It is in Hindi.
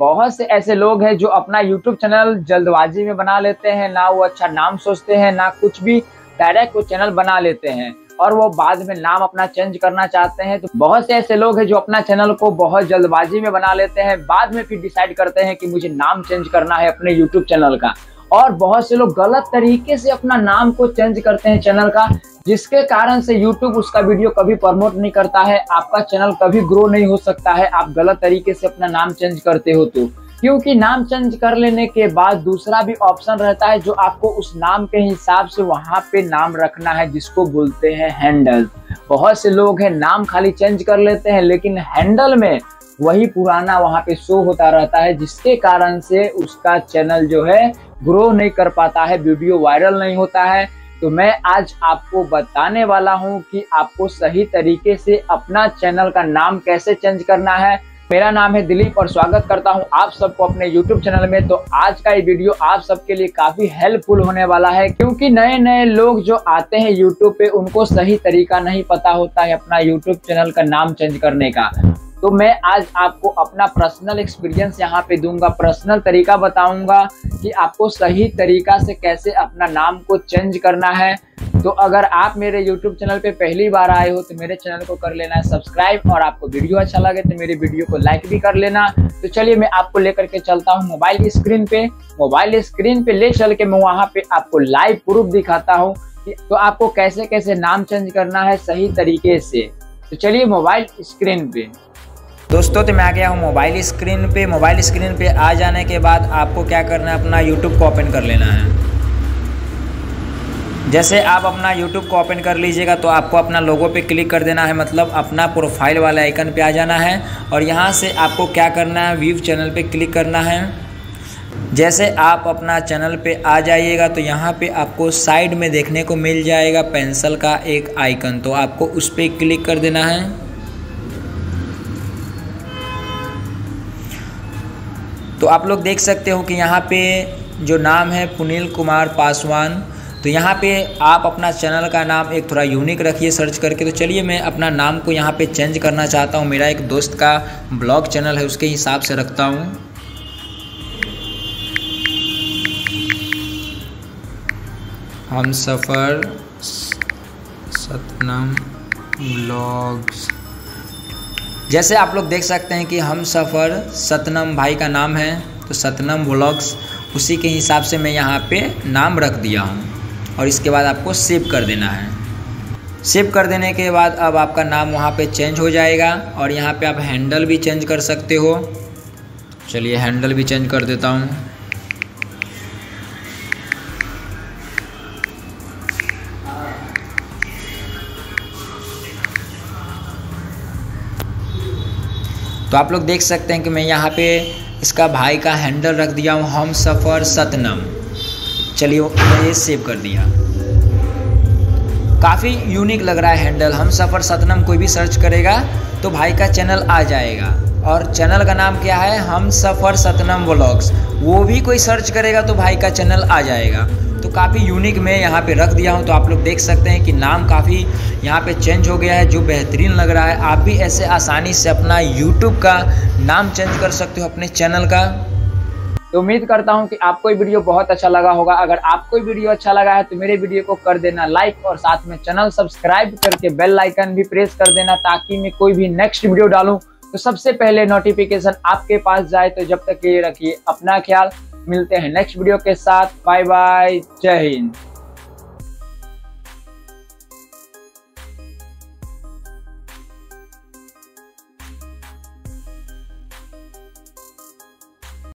बहुत से ऐसे लोग हैं जो अपना यूट्यूब चैनल जल्दबाजी में बना लेते हैं, ना वो अच्छा नाम सोचते हैं, ना कुछ भी डायरेक्ट वो चैनल बना लेते हैं और वो बाद में नाम अपना चेंज करना चाहते हैं। तो बहुत से ऐसे लोग हैं जो अपना चैनल को बहुत जल्दबाजी में बना लेते हैं, बाद में फिर डिसाइड करते हैं कि मुझे नाम चेंज करना है अपने यूट्यूब चैनल का। और बहुत से लोग गलत तरीके से अपना नाम को चेंज करते हैं चैनल का, जिसके कारण से YouTube उसका वीडियो कभी प्रमोट नहीं करता है, आपका चैनल कभी ग्रो नहीं हो सकता है, आप गलत तरीके से अपना नाम चेंज करते हो तो। क्योंकि नाम चेंज कर लेने के बाद दूसरा भी ऑप्शन रहता है जो आपको उस नाम के हिसाब से वहाँ पे नाम रखना है, जिसको बोलते हैं हैंडल बहुत से लोग हैं, नाम खाली चेंज कर लेते हैं, लेकिन हैंडल में वही पुराना वहाँ पे शो होता रहता है, जिसके कारण से उसका चैनल जो है ग्रो नहीं कर पाता है वीडियो वायरल नहीं होता है तो मैं आज आपको बताने वाला हूँ कि आपको सही तरीके से अपना चैनल का नाम कैसे चेंज करना है। मेरा नाम है दिलीप और स्वागत करता हूँ आप सबको अपने यूट्यूब चैनल में। तो आज का ये वीडियो आप सबके लिए काफ़ी हेल्पफुल होने वाला है, क्योंकि नए नए लोग जो आते हैं यूट्यूब पे, उनको सही तरीका नहीं पता होता है अपना यूट्यूब चैनल का नाम चेंज करने का। तो मैं आज आपको अपना पर्सनल एक्सपीरियंस यहाँ पे दूँगा। पर्सनल तरीका बताऊँगा कि आपको सही तरीका से कैसे अपना नाम को चेंज करना है। तो अगर आप मेरे YouTube चैनल पे पहली बार आए हो तो मेरे चैनल को कर लेना है सब्सक्राइब और आपको वीडियो अच्छा लगे तो मेरे वीडियो को लाइक भी कर लेना। तो चलिए मैं आपको लेकर के चलता हूँ मोबाइल स्क्रीन पे। मोबाइल स्क्रीन पे ले चल के मैं वहाँ पे आपको लाइव प्रूफ दिखाता हूँ तो आपको कैसे कैसे नाम चेंज करना है सही तरीके से। तो चलिए मोबाइल स्क्रीन पे। दोस्तों तो मैं आ गया हूँ मोबाइल स्क्रीन पे। मोबाइल स्क्रीन पे आ जाने के बाद आपको क्या करना है, अपना यूट्यूब को ओपन कर लेना है। जैसे आप अपना यूट्यूब को ओपन कर लीजिएगा तो आपको अपना लोगो पे क्लिक कर देना है मतलब अपना प्रोफ़ाइल वाले आइकन पे आ जाना है। और यहाँ से आपको क्या करना है, व्यू चैनल पे क्लिक करना है। जैसे आप अपना चैनल पे आ जाइएगा तो यहाँ पे आपको साइड में देखने को मिल जाएगा पेंसिल का एक आइकन। तो आपको उस पर क्लिक कर देना है। तो आप लोग देख सकते हो कि यहाँ पे जो नाम है पुनील कुमार पासवान। तो यहाँ पे आप अपना चैनल का नाम एक थोड़ा यूनिक रखिए सर्च करके। तो चलिए मैं अपना नाम को यहाँ पे चेंज करना चाहता हूँ। मेरा एक दोस्त का ब्लॉग चैनल है, उसके हिसाब से रखता हूँ। हम सफ़र सतनम ब्लॉग्स जैसे आप लोग देख सकते हैं कि हम सफ़र सतनम भाई का नाम है तो सतनम व्लॉग्स उसी के हिसाब से मैं यहाँ पे नाम रख दिया हूँ और इसके बाद आपको सेव कर देना है। सेव कर देने के बाद अब आपका नाम वहाँ पे चेंज हो जाएगा और यहाँ पे आप हैंडल भी चेंज कर सकते हो। चलिए हैंडल भी चेंज कर देता हूँ। तो आप लोग देख सकते हैं कि मैं यहाँ पे इसका भाई का हैंडल रख दिया हूँ, हम सफ़र सतनम। चलिए ये सेव कर दिया। काफ़ी यूनिक लग रहा है हैंडल। हम सफ़र सतनम कोई भी सर्च करेगा तो भाई का चैनल आ जाएगा। और चैनल का नाम क्या है? हम सफ़र सतनम व्लॉग्स वो भी कोई सर्च करेगा तो भाई का चैनल आ जाएगा। तो काफ़ी यूनिक मैं यहाँ पे रख दिया हूँ। तो आप लोग देख सकते हैं कि नाम काफ़ी यहाँ पे चेंज हो गया है, जो बेहतरीन लग रहा है। आप भी ऐसे आसानी से अपना यूट्यूब का नाम चेंज कर सकते हो, अपने चैनल का। तो उम्मीद करता हूँ कि आपको ये वीडियो बहुत अच्छा लगा होगा। अगर आपको ये वीडियो अच्छा लगा है तो मेरे वीडियो को कर देना लाइक और साथ में चैनल सब्सक्राइब करके बेल आइकन भी प्रेस कर देना, ताकि मैं कोई भी नेक्स्ट वीडियो डालूं। तो सबसे पहले नोटिफिकेशन आपके पास जाए तो जब तक ये रखिए अपना ख्याल। मिलते हैं नेक्स्ट वीडियो के साथ। बाय बाय जय हिंद